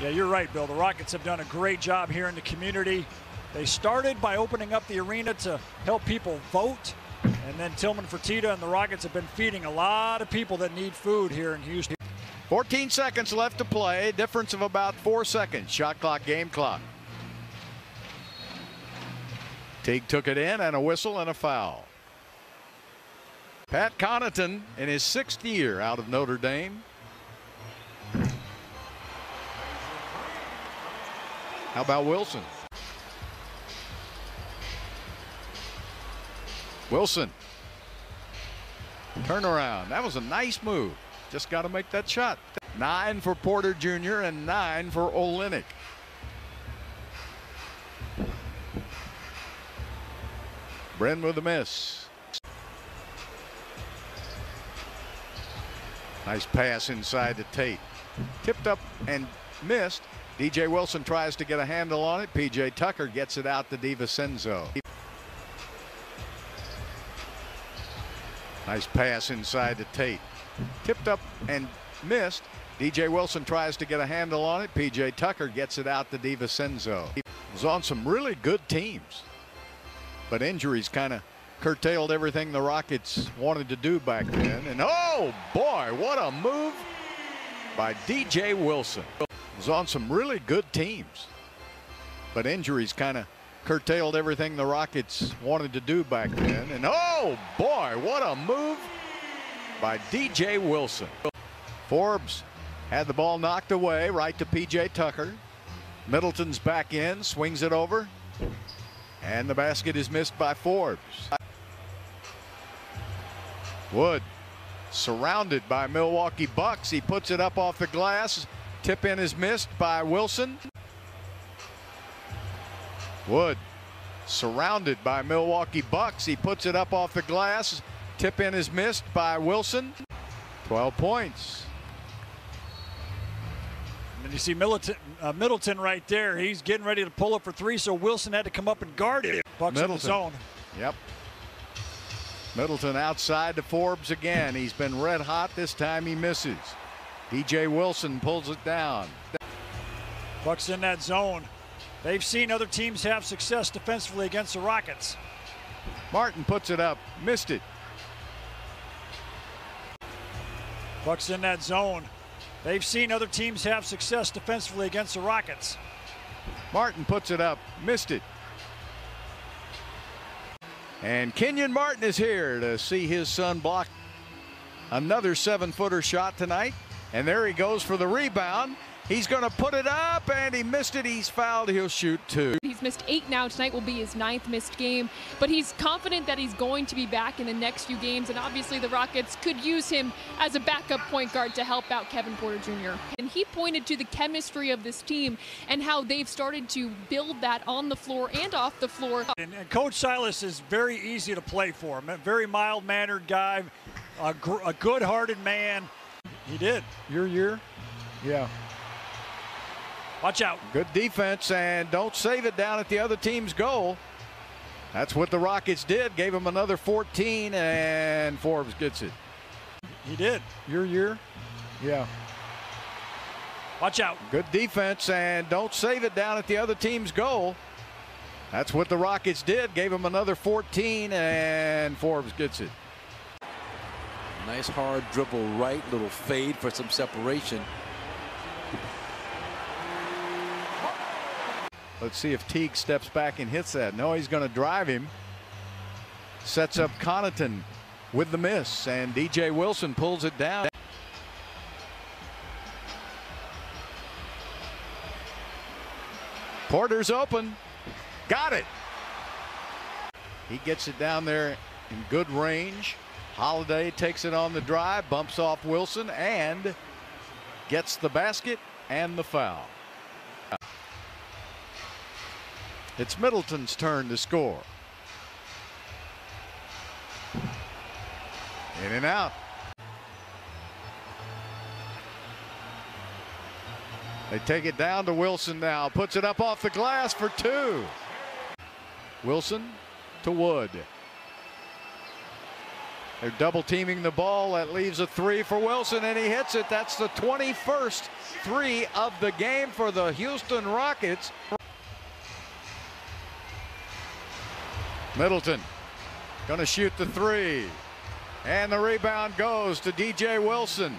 Yeah, you're right, Bill. The Rockets have done a great job here in the community. They started by opening up the arena to help people vote. And then Tillman Fertitta and the Rockets have been feeding a lot of people that need food here in Houston. 14 seconds left to play. Difference of about four seconds. Shot clock, game clock. Teague took it in and a whistle and a foul. Pat Connaughton in his sixth year out of Notre Dame. How about Wilson? Wilson. Turnaround. That was a nice move. Just got to make that shot. Nine for Porter Jr. and nine for Olynyk. Bryn with a miss. Nice pass inside to Tate. Tipped up and missed. DJ Wilson tries to get a handle on it. PJ Tucker gets it out to DiVincenzo. Nice pass inside to Tate. Tipped up and missed. DJ Wilson tries to get a handle on it. PJ Tucker gets it out to DiVincenzo. He was on some really good teams. But injuries kind of curtailed everything the Rockets wanted to do back then. And oh boy, what a move by DJ Wilson. Was on some really good teams. But injuries kind of curtailed everything the Rockets wanted to do back then. And oh boy, what a move by DJ Wilson. Forbes had the ball knocked away right to PJ Tucker. Middleton's back in, swings it over. And the basket is missed by Forbes. Wood surrounded by Milwaukee Bucks. He puts it up off the glass. Tip in is missed by Wilson. Wood surrounded by Milwaukee Bucks. He puts it up off the glass. Tip in is missed by Wilson. 12 points. And you see Middleton, uh, Middleton right there. He's getting ready to pull up for three, so Wilson had to come up and guard it. Bucks in the Middleton. zone. Yep. Middleton outside to Forbes again. He's been red hot. This time he misses. DJ Wilson pulls it down. Bucks in that zone. They've seen other teams have success defensively against the Rockets. Martin puts it up. Missed it. Bucks in that zone. They've seen other teams have success defensively against the Rockets. Martin puts it up. Missed it. And Kenyon Martin is here to see his son block another seven footer shot tonight. And there he goes for the rebound. He's going to put it up and he missed it. He's fouled. He'll shoot two. He's missed eight now. Tonight will be his ninth missed game, but he's confident that he's going to be back in the next few games. And obviously, the Rockets could use him as a backup point guard to help out Kevin Porter Jr. And he pointed to the chemistry of this team and how they've started to build that on the floor and off the floor. And, and Coach Silas is very easy to play for. A very mild mannered guy, a, gr- a good hearted man. He did. Your year? Yeah. Watch out. Good defense and don't save it down at the other team's goal. That's what the Rockets did. Gave him another 14 and Forbes gets it. He did. Your year? Yeah. Watch out. Good defense and don't save it down at the other team's goal. That's what the Rockets did. Gave him another 14 and Forbes gets it. Nice hard dribble right, little fade for some separation. Let's see if Teague steps back and hits that. No, he's going to drive him. Sets up Connaughton with the miss, and DJ Wilson pulls it down. Porter's open. Got it. He gets it down there in good range. Holiday takes it on the drive, bumps off Wilson, and gets the basket and the foul. It's Middleton's turn to score. In and out. They take it down to Wilson now. Puts it up off the glass for two. Wilson to Wood. They're double teaming the ball. That leaves a three for Wilson, and he hits it. That's the 21st three of the game for the Houston Rockets. Middleton going to shoot the three. And the rebound goes to DJ Wilson.